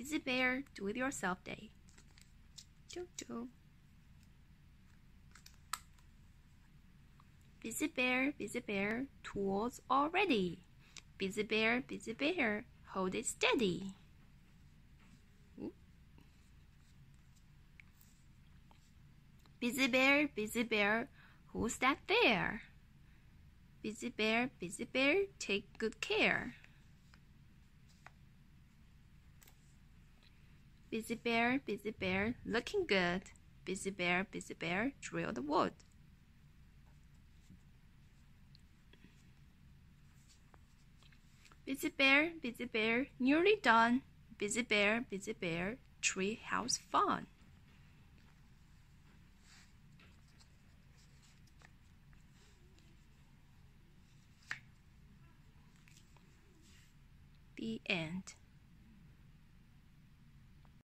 Bizzy Bear Do It Yourself Day. Jojo. Bizzy Bear, Bizzy Bear, tools all ready. Bizzy Bear, Bizzy Bear, hold it steady. Bizzy Bear, Bizzy Bear, who's that there? Bizzy Bear, Bizzy Bear, take good care. Bizzy Bear, Bizzy Bear, looking good. Bizzy Bear, Bizzy Bear, drill the wood. Bizzy Bear, Bizzy Bear, nearly done. Bizzy Bear, Bizzy Bear, tree house fun. The end.